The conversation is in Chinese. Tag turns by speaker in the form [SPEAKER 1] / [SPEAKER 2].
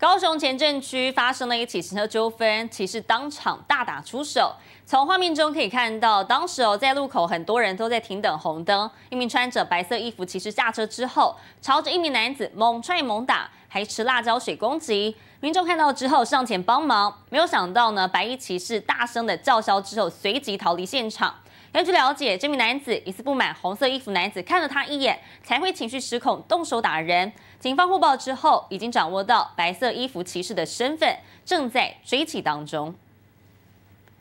[SPEAKER 1] 高雄前镇区发生了一起行车纠纷，骑士当场大打出手。从画面中可以看到，当时哦在路口很多人都在停等红灯，一名穿着白色衣服骑士下车之后，朝着一名男子猛踹猛打，还持辣椒水攻击。民众看到之后上前帮忙，没有想到呢，白衣骑士大声的叫嚣之后，随即逃离现场。根据了解，这名男子疑似不满红色衣服男子看了他一眼，才会情绪失控动手打人。警方获报之后，已经掌握到白色衣服骑士的身份，正在追缉当中。